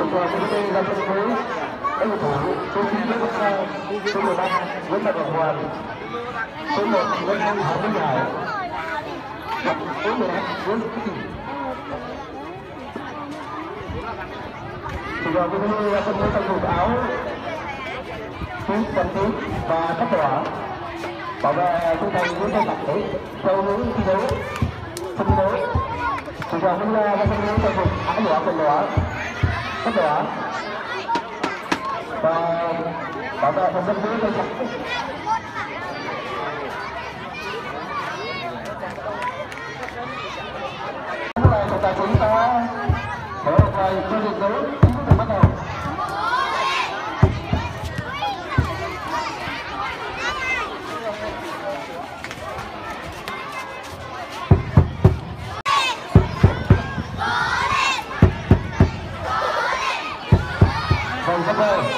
Trường đoàn công ty ra sân khấu cầu thủ số 9 Nguyễn Văn Sang, số 15 Nguyễn Văn Ngọc Hoàn, số 1 Nguyễn Anh Hà Minh Hải, số 12 Nguyễn Trường đoàn công ty ra sân khấu trang áo xuống quần tướng và các tỏa bảo vệ trung thành với dân tộc đấy theo hướng thi đấu sân đấu trường đoàn công ty ra sân khấu trang áo đỏ quần đỏ các tỏa và bảo vệ phần sân khấu cây sạch này chúng ta. Mở vài chương trình đấu chính Vâng, rồi.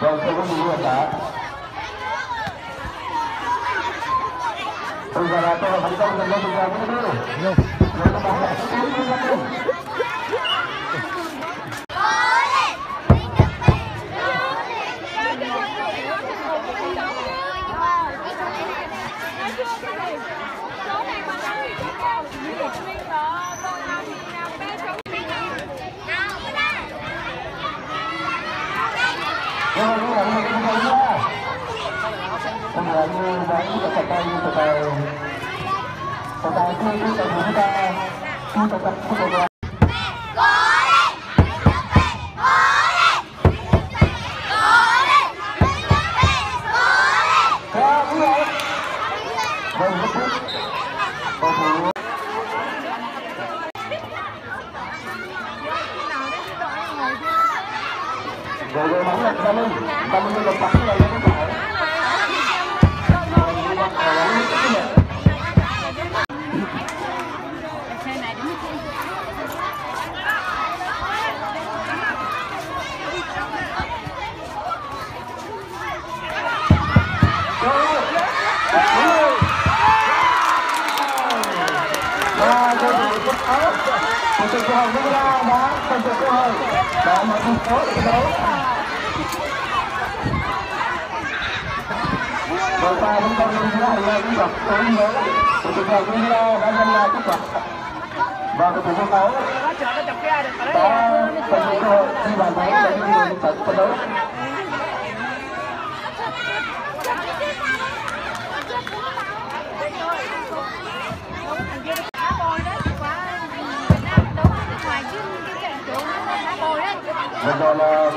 Vâng, không có gì nữa cả. Bây giờ là tôi là thành công thành công thành công vâng, cái được Rồi các bạn hãy tiếp tục đi lên. Rồi, các bạn hãy tiếp tục nha. Bây giờ như bán của tập tay như tập tay tập tay khi cái tập của chúng ta khi tập tập của tập tay Ra, đúng rồi. Vâng, rất tốt. Cầu thủ rồi rồi bóng là Đội ta vẫn còn những cái là những vật tối nhớ của trường hợp Vinh đã giành lại kỹ thuật và cầu thủ quốc đấu đã tận dụng cơ hội khi bàn thắng để những người trận phân đấu Vâng, rồi là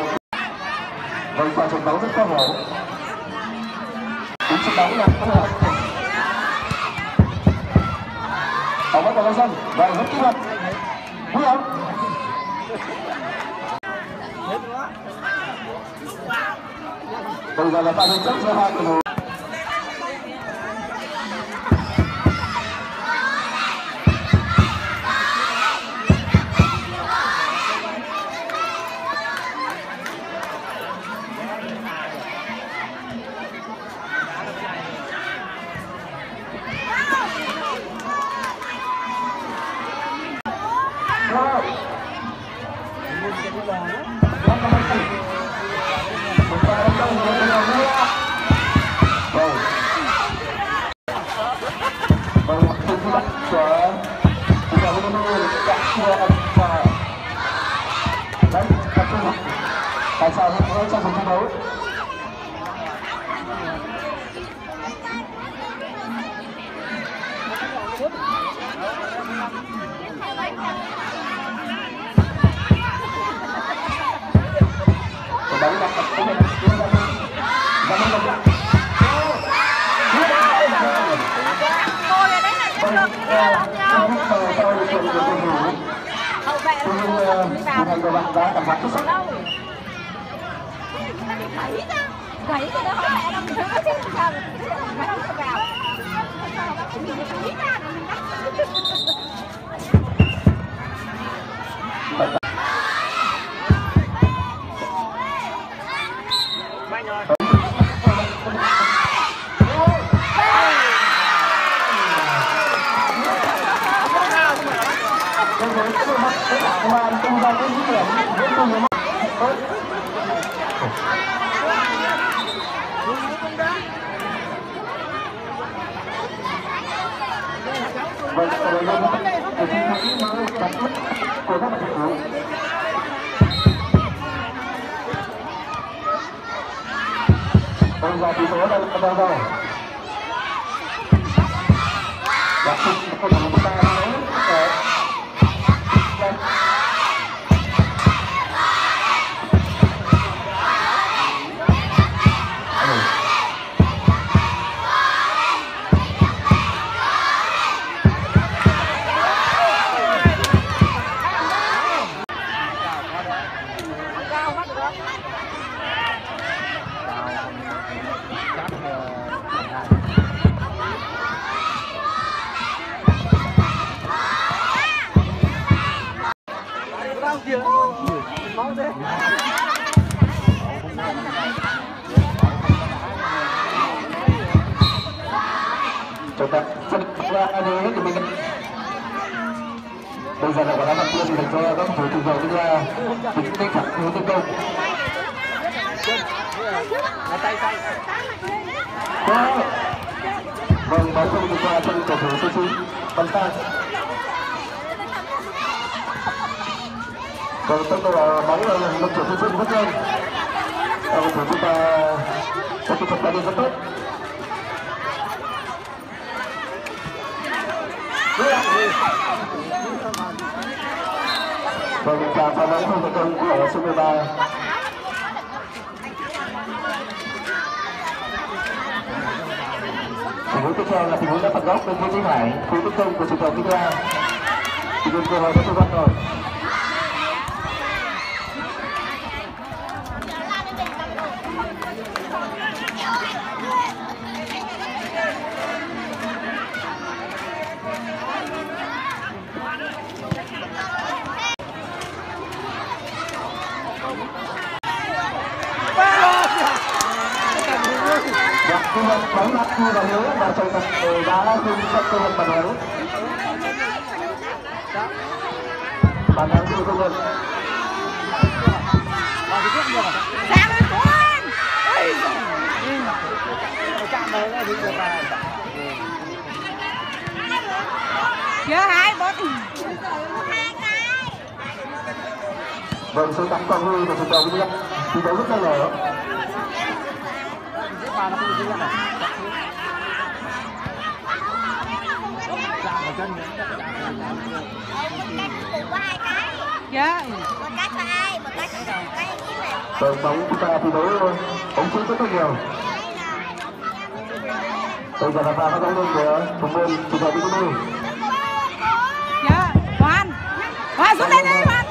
vâng qua trận đấu rất khó hổ Đúng trận đấu là không hợp Ở bắt đầu lên sân và rất kỹ thuật huy không? Bây giờ là pha lên chất giữa hai cầu thủ Rồi. Một pha đánh đầu của cầu thủ nữa. Rồi. Vâng, một sự bắt của của cầu thủ Manu đã chưa ấn và đấy, tập trung. Tại sao không có trong cuộc thi đấu? Và đấy là tập trung của chúng ta. Và đây là Vâng, ờ, trong lúc đầu sau đội tuyển của cầu thủ Tôi hình thành của bạn đã cảm giác xuất sắc Gãy cái đó hỏi mẹ đâu, mình không biết sao, mẹ không có vào. Mình nghĩ ra rồi mình đắp. công an tung ra cái dứt điểm vẫn tung vào mắt tốt vâng sau đây là một chiến thắng mới của các bạn thủ bây giờ tỷ số đang là bao rồi đặt cục của chúng ta đấy Vâng. coba setelah ada ini dibikin bây giờ là quả đá mặt tiên dành cho các thủ thủ dầu chúng ta tính tích thẳng hướng tấn công Có. vâng bóng không đi qua chân cầu thủ số 9 bắn tan vâng tốc độ là bóng là lực trưởng số 9 rất nhanh cầu thủ chúng ta có kỹ thuật cá nhân rất tốt Vâng, và pha bóng không thành công của số 13 Tình huống tiếp theo là tình huống đá phạt góc bên phía trái phải Cú tấn công của thủ cầu Kinh La Tình huống vừa rồi đã thu văn rồi. Khi mà bóng đã thu vào lưới và chạy tập đá khung sân cơ hội bàn thắng bàn thắng của công nhân Ra lên con Ôi Chưa hai bớt vâng số tám quang huy thủ cầu Kinh La thi đấu rất năng nổ Dạ vâng bóng chúng ta thi đấu bóng chính rất nhiều. Bây giờ là pha phát bóng lên của thủ môn thủ Kinh La Dạ Hoàn Hoàn xuống đây đi Hoàn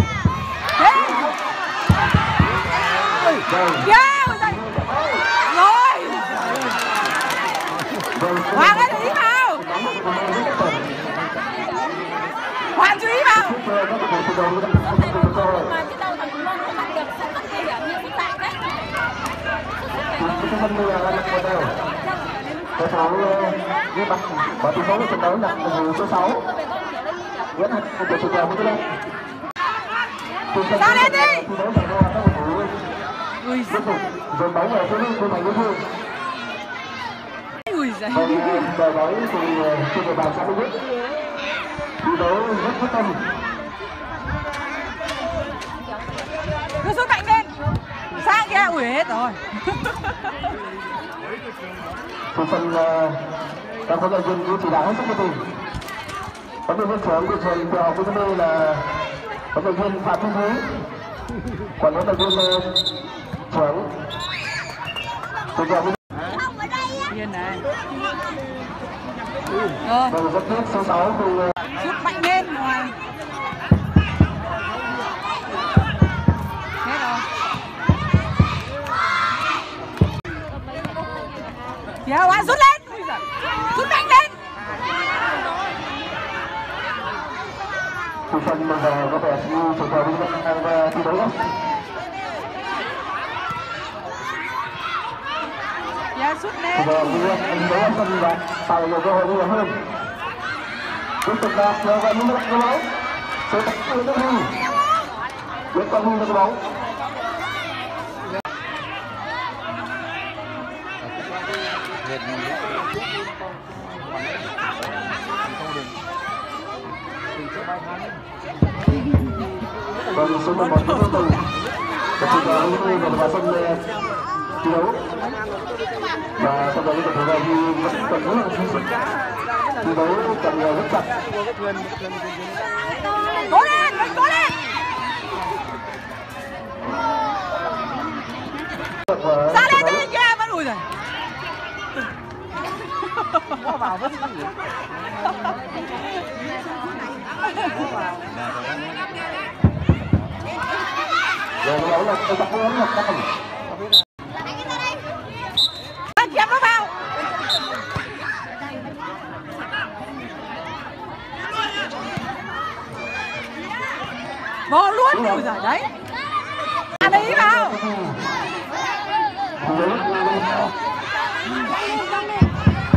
Dạ vâng Dạ ôi giời. Rồi vâng Hoàn ơi ý vào bóng của thủ môn rất chuẩn Hoàn chú ý vào Tiếp không có Mà chứ đâu thằng Thủ Lôn bắt được sẽ rất nguy hiểm như hiện tại đấy Chúng ta và số sáu trận đấu là số sáu. Nguyễn Hạnh của thủ cầu của đây Ra đây đi. đấu Ui liên tục bóng về phía bên thành đối Ui giời vâng, bóng thì ờ, trên địa bàn xã Đức thi đấu rất quyết tâm Cứ xuống mạnh lên Ui hết rồi. Phần các huấn luyện viên cũng chỉ đạo hết sức nhiệt tình. Huấn luyện viên trưởng của trường tiểu học Vinh Mê là huấn luyện viên Phạm Thanh Thúy còn huấn luyện viên trưởng trường. Học Vinh Yên này. Rồi rất tiếc số 6 cùng ờ, Rút mạnh lên ngoài Hết rồi Kìa Hoàn rút lên Ui giời. Rút mạnh lên thủ phần bây giờ có vẻ như trường tiểu học Vinh Mê đang ờ, thi đấu lắm Kìa rút Trường lên tiểu học Vinh Mê thi đấu ở sân và tạo nhiều cơ hội nhiều hơn tiếp tục là nhờ vào những động cơ bóng. Số 8 của Đức Huy Nguyễn Quang Huy được bóng. Vâng số 11 Nguyễn Quang Tùng và chỉ có những người vào sân thi đấu và sau đó thì thủ về thì vẫn còn rất là suy sụp thi đấu còn rất chặt. Cố lên cố lên ra lên đi kia vẫn ui rồi rồi đấu là tôi chắc muốn là các bạn Anh chém nó vào Vô luôn ui đấy. À đấy vào.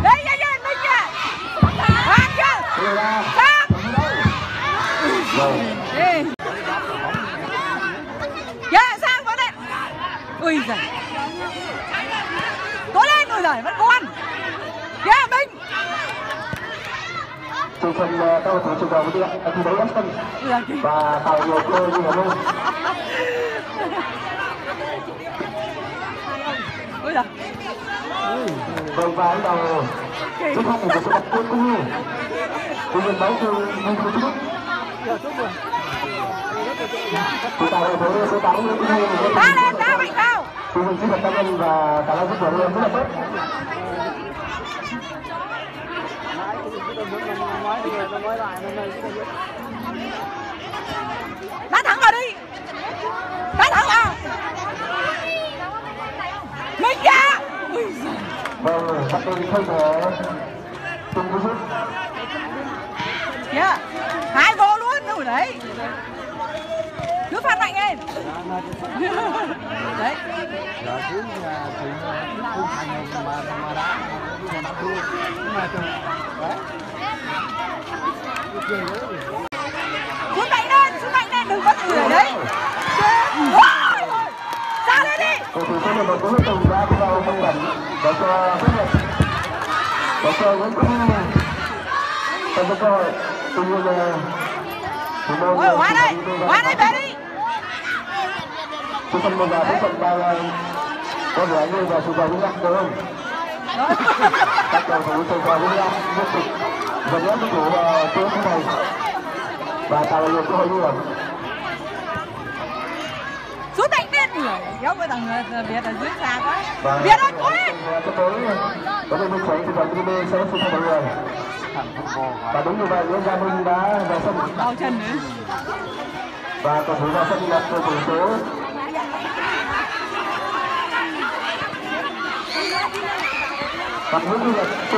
Đây đây đây mình kìa. Hoàng kìa Sang Đi. Dạ sang vào đây? Ui giời. Cố lên, ui giời, vẫn còn Dạ mình chương trình các cầu thủ trường đầu với thi đấu Aston kìa và tạo nhiều cơ như là luôn vâng và đầu trước hết là sẽ đặt cuối cũng như cũng như báo từ ngay từ trước chúng ta đã thấy số tám cũng như Đá lên đá mạnh vào. Cùng mình xin được cảm ơn và ơn rất nhiều luôn rất là tốt Đá thẳng vào đi. Đá thẳng vào. Mấy ra vâng bắt đầu thay thể từng cái rút Kìa Hai gol luôn Ui đấy Cứ phát mạnh lên Đấy. Xuống mạnh lên Xuống mạnh lên Đừng có ui ở đấy. Ra lên đi cầu thủ số 11 cũng từng ra cái vào không bẩn để cho rất là để cho những cái trong cái cơ hội tuy nhiên là Ôi hóa đây Hóa đây về đi chúng ta vào cái phần ba có vẻ như là thủ cầu cũng nhắc đúng không các cầu thủ thủ cầu cũng nhắc rất cực và nhớ cái thủ trước thế này và tạo nhiều cơ hội nguy hiểm Xuống Ui giời, Kéo cái thằng ờ, Việt ở dưới xa quá. Việt ơi cố lên cho tới có thể minh khởi thì phần TB sẽ xin cho mọi người. Và đúng như vậy Nguyễn Gia Minh đã vào sân Đau chân nữa. Và cầu thủ vào sân là cầu thủ số. Phạm Nguyễn Duy Nhật số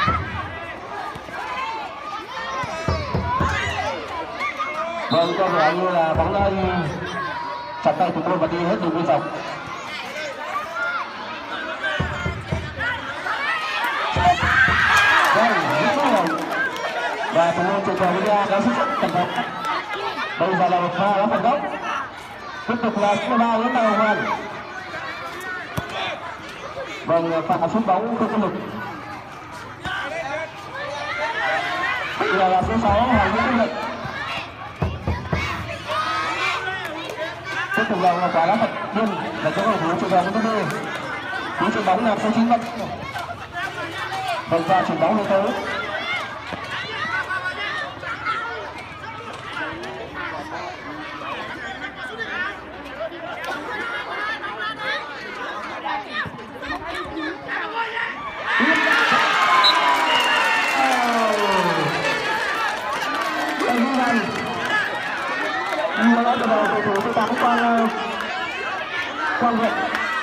Vâng, có vẻ như là bóng lên à, chặt tay thủ môn và đi hết đường biên dọc Vâng, rất tốt rồi. Và thủ môn trường cầu Vinh đã xuất sắc cẩn thận. Bây giờ là một pha đá phạt góc. Tiếp tục là số ba đến đầu Hoàn Vâng, à, phạt sút bóng không có lực. Bây giờ là số sáu Hoàng Nguyễn Đức trường tiếp là quả đá phạt biên là chỗ cầu thủ trường cầu của Đê cú chuyền bóng là số 9 Văn Vâng, và trận bóng lên tới Đây như này như đã nói từ đầu cầu thủ số 8 Quang ờ, Quang Việt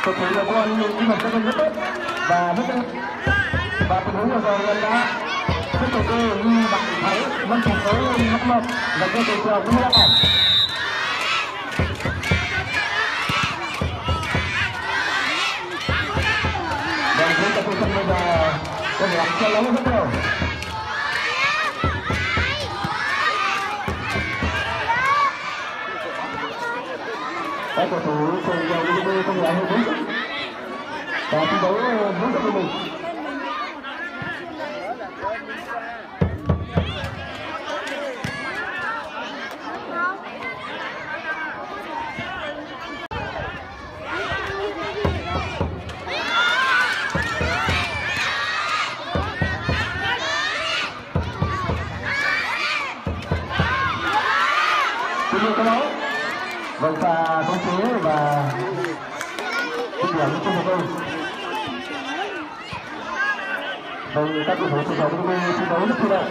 cầu thủ là quân nhưng mà sẽ rất tốt. Và rất và tình huống vừa rồi là đã rất cầu cơ như bạn thấy vẫn còn phố mắc mập và cơ cầu trường cũng đã ổn và chúng ta cùng bây giờ Tôi gặp cho lắm rất nhiều. Các cầu thủ cùng vào UDB không lại hơn đúng và thi đấu rất là mình. Vâng pha công chế và dứt điểm trong một câu. Vâng các cầu thủ của đội UDB thi đấu rất chủ động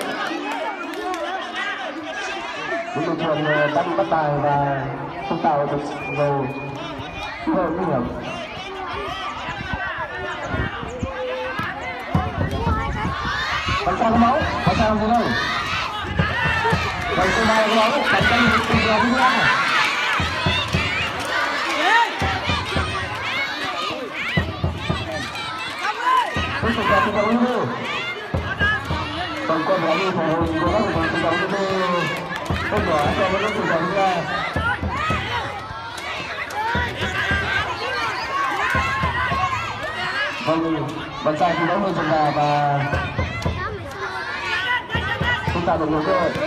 chúng tôi thường đang bắt tài và không tạo được nhiều cơ hội nguy hiểm. Bắn sao có máu, bắn sao không đâu Vâng, tôi này có máu, bắn xa từ giờ đi là thi đấu như còn con gái như phù hồi của các cầu thủ thi đấu như không vâng bàn tay thi đấu hơn chúng ta và chúng ta được một cơ hội